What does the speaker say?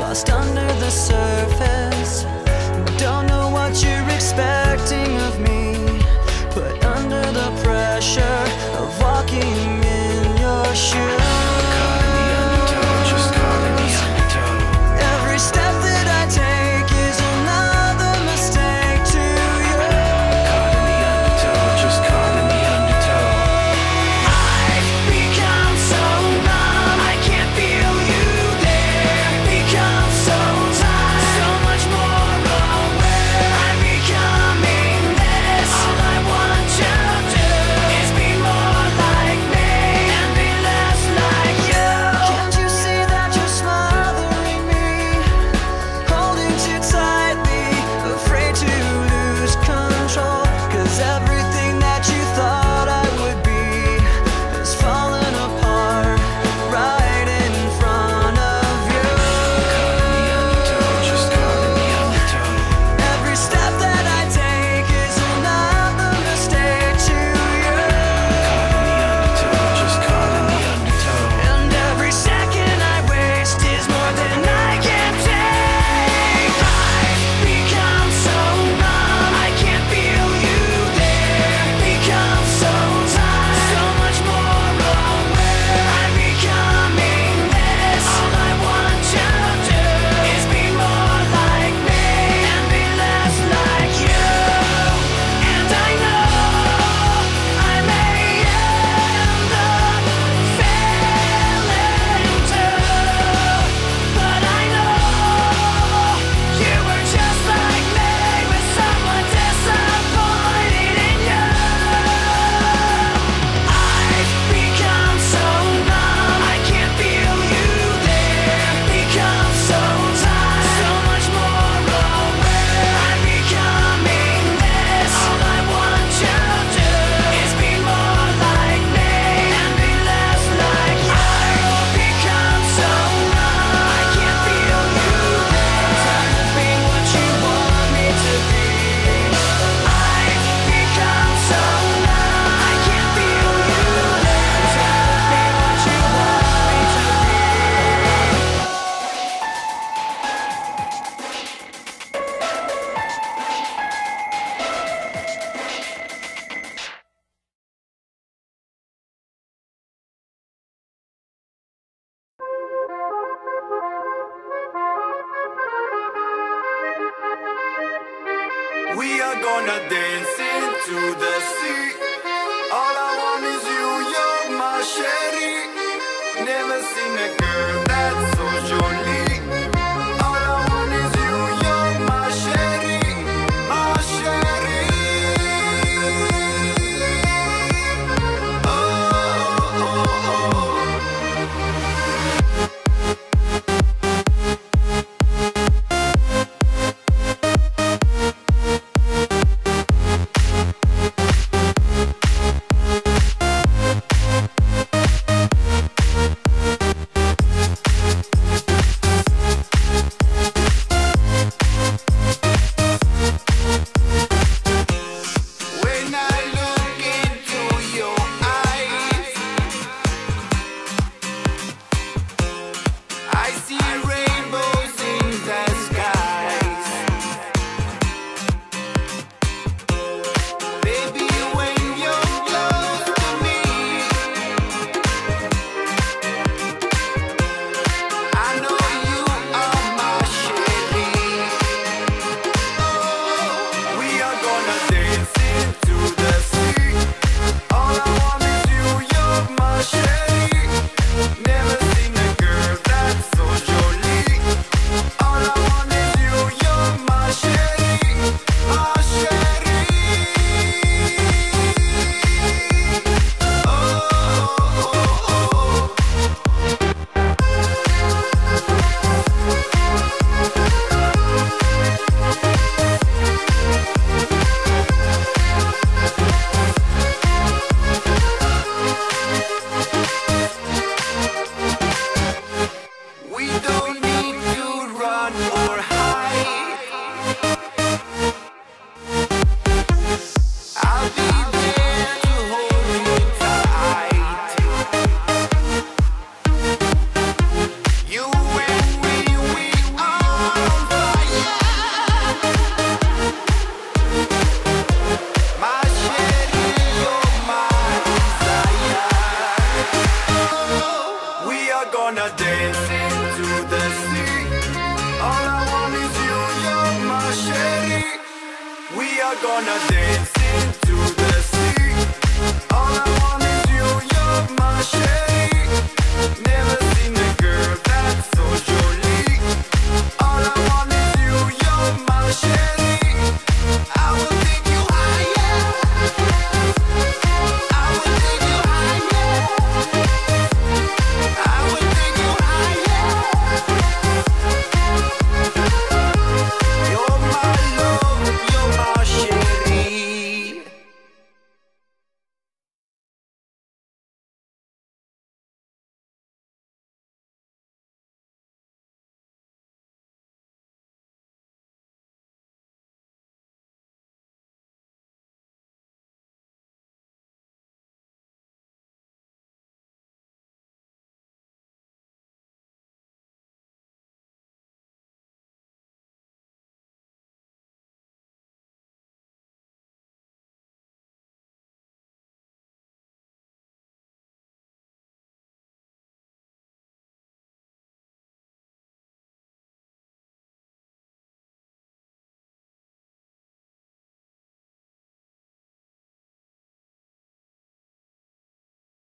lost under the surface. Don't know what you're. gonna dance into the sea. All I want is you, you're my sherry. Never seen a girl We are gonna dance into the sea. All I want is you, you're Never seen a girl that's so jolie All I want is you, you're